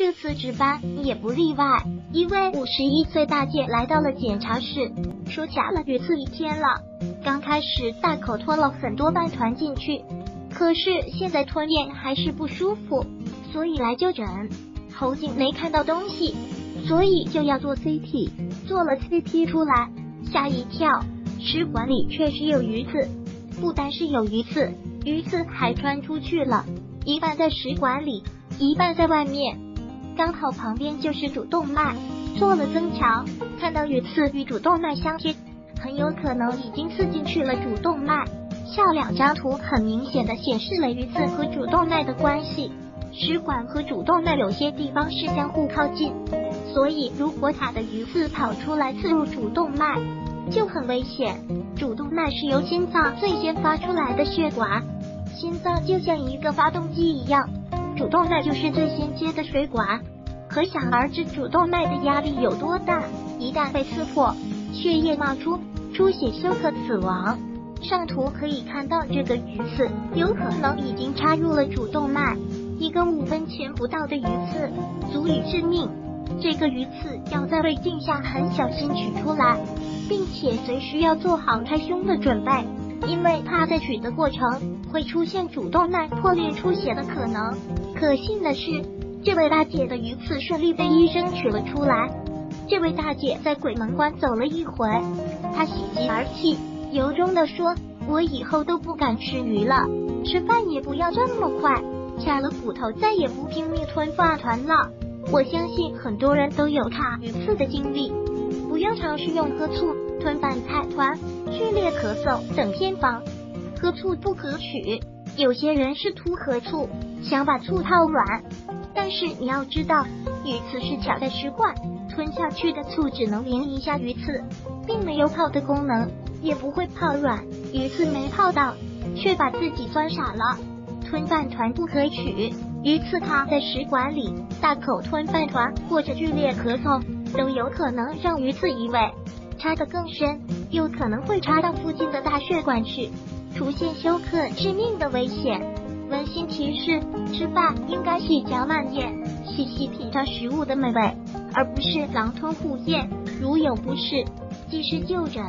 这次值班也不例外。一位五十一岁大姐来到了检查室，说夹了鱼刺一天了，刚开始大口吞了很多饭团进去，可是现在吞咽还是不舒服，所以来就诊。喉颈没看到东西，所以就要做 CT。做了 CT 出来，吓一跳，食管里确实有鱼刺，不单是有鱼刺，鱼刺还穿出去了，一半在食管里，一半在外面。刚好旁边就是主动脉，做了增强，看到鱼刺与主动脉相贴，很有可能已经刺进去了主动脉。下两张图很明显的显示了鱼刺和主动脉的关系。食管和主动脉有些地方是相互靠近，所以如果它的鱼刺跑出来刺入主动脉，就很危险。主动脉是由心脏最先发出来的血管，心脏就像一个发动机一样，主动脉就是最先接的水管。可想而知，主动脉的压力有多大。一旦被刺破，血液冒出，出血休克死亡。上图可以看到，这个鱼刺有可能已经插入了主动脉。一根五分钱不到的鱼刺足以致命，这个鱼刺要在胃镜下很小心取出来，并且随时要做好开胸的准备，因为怕在取的过程会出现主动脉破裂出血的可能。可幸的是，这位大姐的鱼刺顺利被医生取了出来。这位大姐在鬼门关走了一回，她喜极而泣，由衷的说：“我以后都不敢吃鱼了，吃饭也不要这么快。”掐了骨头，再也不拼命吞饭团了。我相信很多人都有卡鱼刺的经历，不要尝试用喝醋吞饭菜团、剧烈咳嗽等偏方。喝醋不可取，有些人是图喝醋，想把醋泡软。但是你要知道，鱼刺是卡在食管，吞下去的醋只能淋一下鱼刺，并没有泡的功能，也不会泡软。鱼刺没泡到，却把自己酸傻了。吞饭团不可取，鱼刺卡在食管里，大口吞饭团或者剧烈咳嗽，都有可能让鱼刺移位，插得更深，又可能会插到附近的大血管去，出现休克致命的危险。温馨提示：吃饭应该细嚼慢咽，细细品尝食物的美味，而不是狼吞虎咽。如有不适，及时就诊。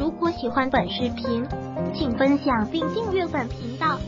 如果喜欢本视频，请分享并订阅本频道。